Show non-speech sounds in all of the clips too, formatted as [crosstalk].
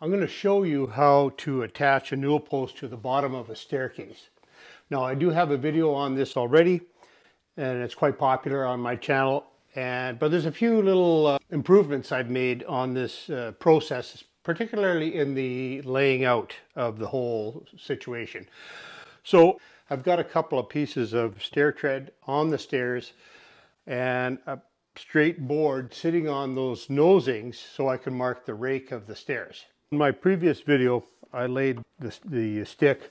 I'm going to show you how to attach a newel post to the bottom of a staircase. Now I do have a video on this already and it's quite popular on my channel and but there's a few little uh, improvements I've made on this uh, process particularly in the laying out of the whole situation. So I've got a couple of pieces of stair tread on the stairs and a straight board sitting on those nosings so I can mark the rake of the stairs. In my previous video, I laid the, the stick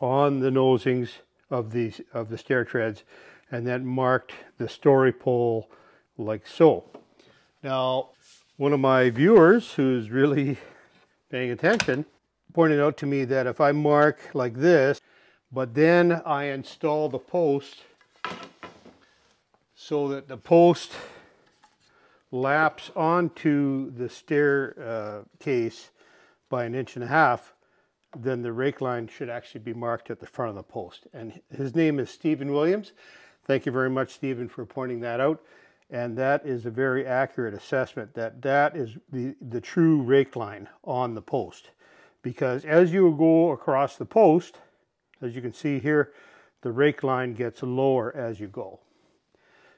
on the nosings of these of the stair treads and then marked the story pole like so. Now, one of my viewers who's really [laughs] paying attention pointed out to me that if I mark like this, but then I install the post so that the post laps onto the stair uh, case by an inch and a half, then the rake line should actually be marked at the front of the post. And his name is Stephen Williams. Thank you very much, Stephen, for pointing that out. And that is a very accurate assessment that that is the, the true rake line on the post. Because as you go across the post, as you can see here, the rake line gets lower as you go.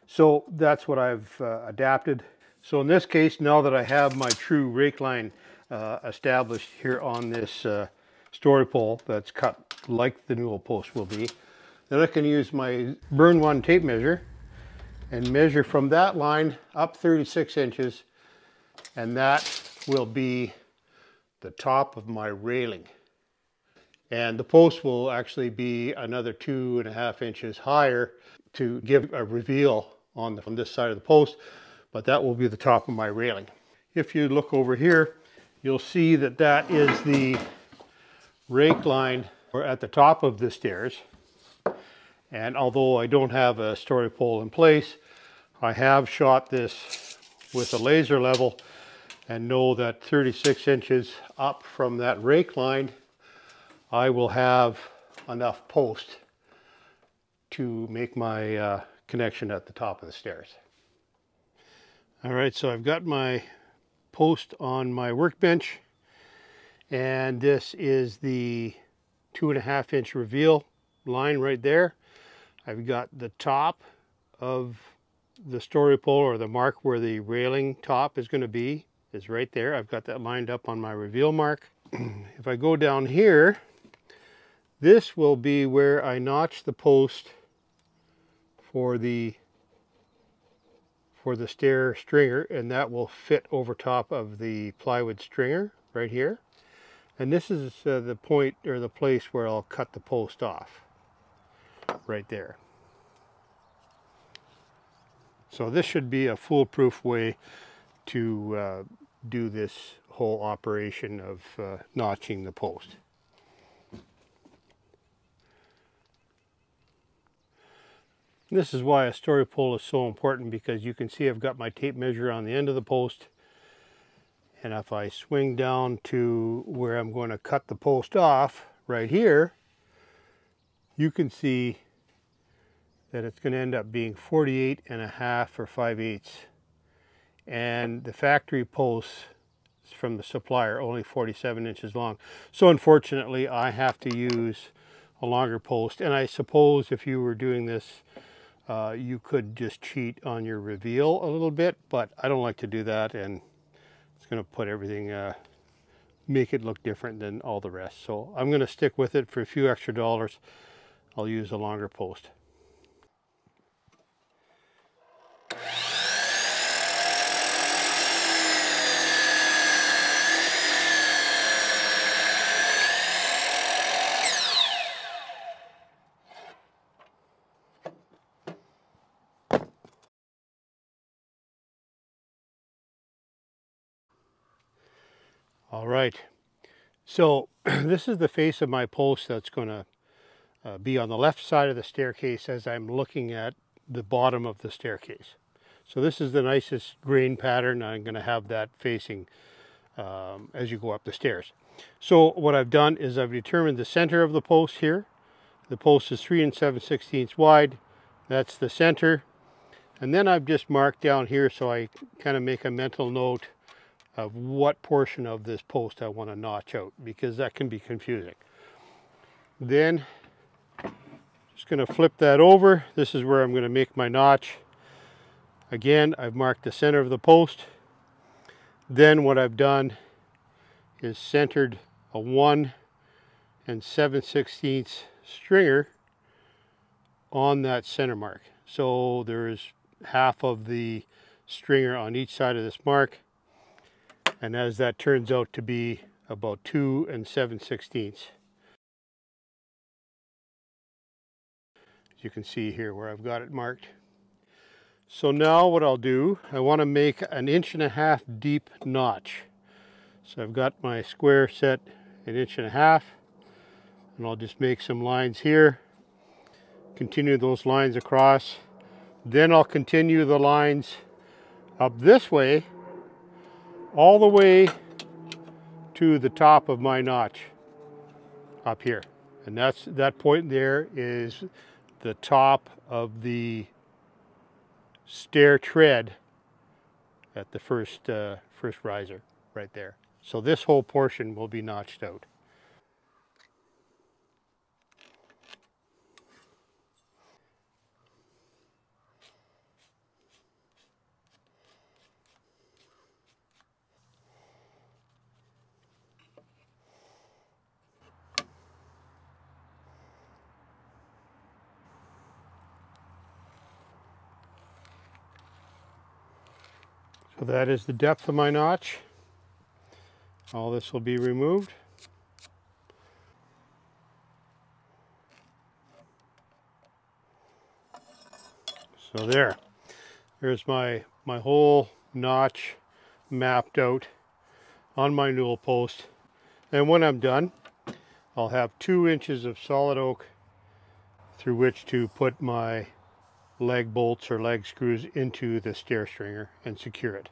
So that's what I've uh, adapted. So in this case, now that I have my true rake line uh, established here on this uh, story pole that's cut like the newel post will be. Then I can use my burn one tape measure and measure from that line up 36 inches and that will be the top of my railing. And the post will actually be another two and a half inches higher to give a reveal on, the, on this side of the post, but that will be the top of my railing. If you look over here, you'll see that that is the rake line at the top of the stairs. And although I don't have a story pole in place, I have shot this with a laser level and know that 36 inches up from that rake line, I will have enough post to make my uh, connection at the top of the stairs. All right, so I've got my post on my workbench. And this is the two and a half inch reveal line right there. I've got the top of the story pole or the mark where the railing top is going to be is right there. I've got that lined up on my reveal mark. [clears throat] If I go down here this will be where I notch the post for the for the stair stringer and that will fit over top of the plywood stringer right here. And this is uh, the point or the place where I'll cut the post off right there. So this should be a foolproof way to uh, do this whole operation of uh, notching the post. This is why a story pole is so important because you can see I've got my tape measure on the end of the post. And if I swing down to where I'm going to cut the post off right here, you can see that it's going to end up being 48 and a half or 5 eighths. And the factory posts from the supplier only 47 inches long. So unfortunately I have to use a longer post. And I suppose if you were doing this uh, you could just cheat on your reveal a little bit, but I don't like to do that and it's going to put everything, uh, make it look different than all the rest. So I'm going to stick with it for a few extra dollars. I'll use a longer post. All right, so [clears throat] this is the face of my post that's going to uh, be on the left side of the staircase as I'm looking at the bottom of the staircase. So this is the nicest grain pattern. I'm going to have that facing um, as you go up the stairs. So what I've done is I've determined the center of the post here. The post is 3 and 7 sixteenths wide. That's the center. And then I've just marked down here so I kind of make a mental note of what portion of this post I want to notch out because that can be confusing. Then just going to flip that over. This is where I'm going to make my notch. Again, I've marked the center of the post. Then what I've done is centered a 1 and 7 16 stringer on that center mark. So there's half of the stringer on each side of this mark. And as that turns out to be about 2 and 7 sixteenths. As you can see here where I've got it marked. So now what I'll do, I want to make an inch and a half deep notch. So I've got my square set an inch and a half and I'll just make some lines here continue those lines across then I'll continue the lines up this way all the way to the top of my notch up here and that's that point there is the top of the stair tread at the first uh, first riser right there so this whole portion will be notched out. That is the depth of my notch. All this will be removed. So there, there's my, my whole notch mapped out on my newel post. And when I'm done, I'll have two inches of solid oak through which to put my lag bolts or lag screws into the stair stringer and secure it.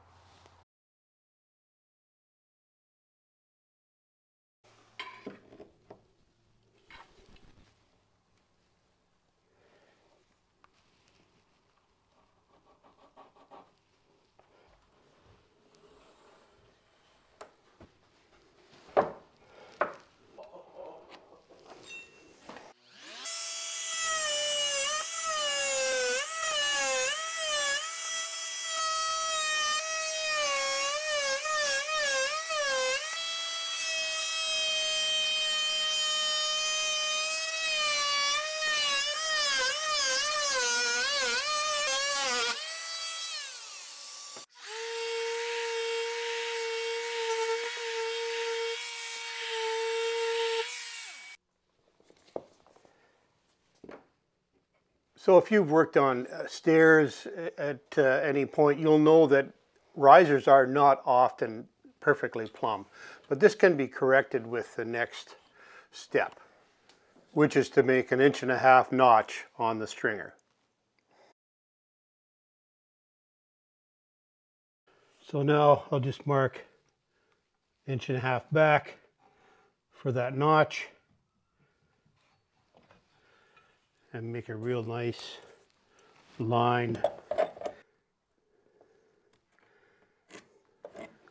So if you've worked on uh, stairs at uh, any point, you'll know that risers are not often perfectly plumb. But this can be corrected with the next step, which is to make an inch and a half notch on the stringer. So now I'll just mark inch and a half back for that notch. And make a real nice line.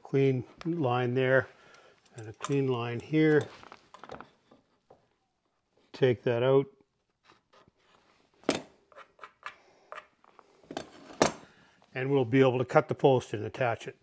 Clean line there and a clean line here. Take that out. And we'll be able to cut the post and attach it.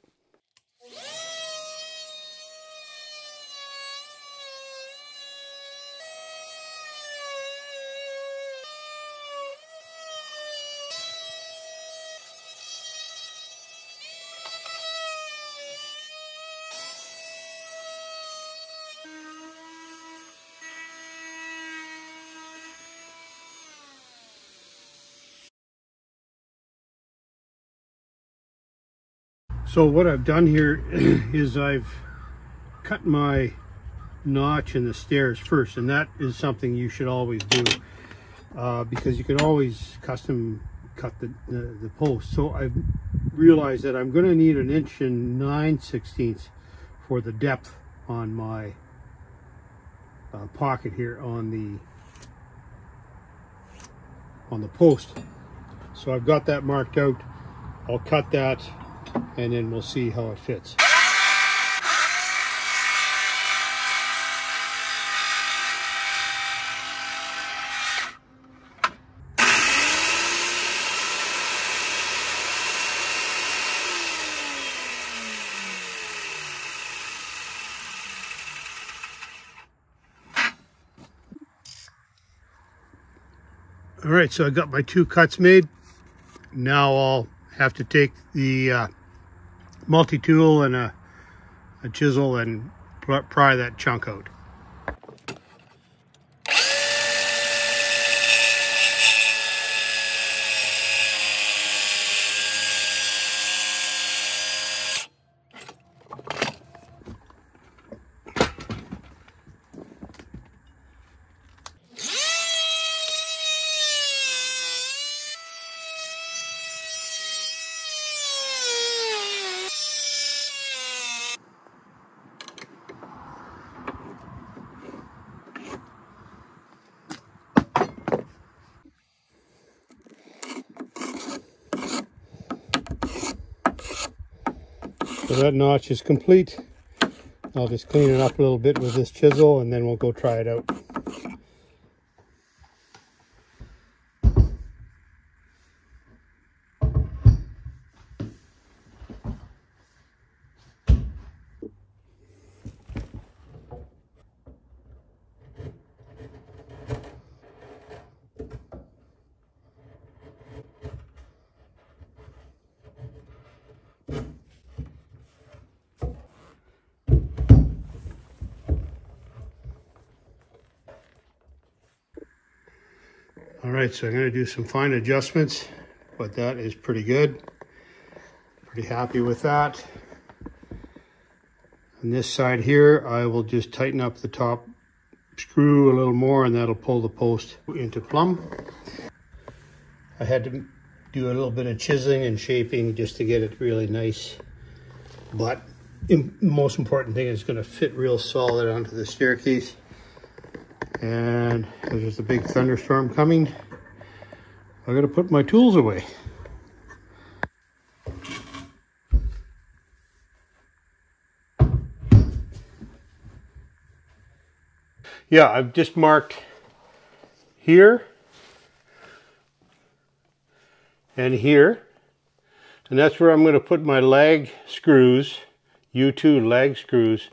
So what I've done here [clears throat] is I've cut my notch in the stairs first and that is something you should always do uh, because you can always custom cut the, the, the post. So I've realized that I'm going to need an inch and 9 sixteenths for the depth on my uh, pocket here on the on the post. So I've got that marked out. I'll cut that and then we'll see how it fits. All right, so I got my two cuts made. Now I'll have to take the uh, multi-tool and a, a chisel and pry that chunk out. That notch is complete. I'll just clean it up a little bit with this chisel and then we'll go try it out. All right, so I'm gonna do some fine adjustments, but that is pretty good. Pretty happy with that. On this side here, I will just tighten up the top screw a little more and that'll pull the post into plumb. I had to do a little bit of chiseling and shaping just to get it really nice. But the most important thing is gonna fit real solid onto the staircase. And there's a big thunderstorm coming. I gotta put my tools away. Yeah, I've just marked here and here. And that's where I'm to put my lag screws, U2 lag screws,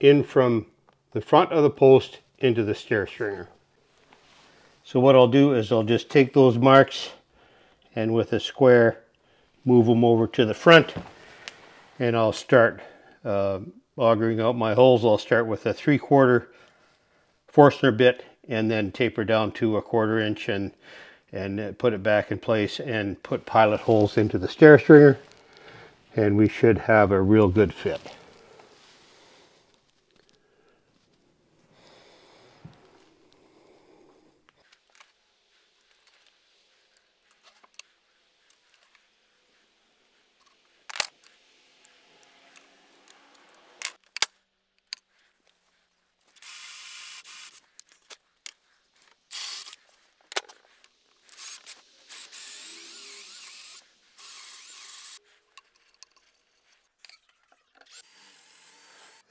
in from the front of the post into the stair stringer. So what I'll do is I'll just take those marks and with a square move them over to the front and I'll start uh, augering out my holes. I'll start with a three quarter Forstner bit and then taper down to a quarter inch and and put it back in place and put pilot holes into the stair stringer and we should have a real good fit.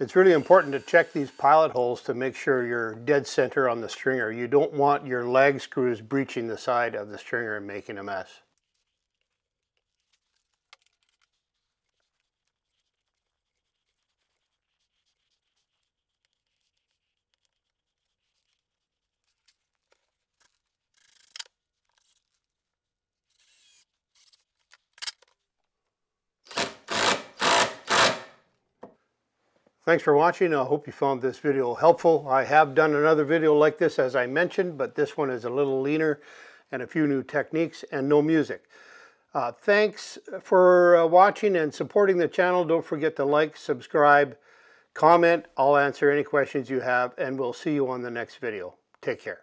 It's really important to check these pilot holes to make sure you're dead center on the stringer. You don't want your lag screws breaching the side of the stringer and making a mess. Thanks for watching. I hope you found this video helpful. I have done another video like this as I mentioned, but this one is a little leaner and a few new techniques and no music. Uh, thanks for uh, watching and supporting the channel. Don't forget to like, subscribe, comment. I'll answer any questions you have and we'll see you on the next video. Take care.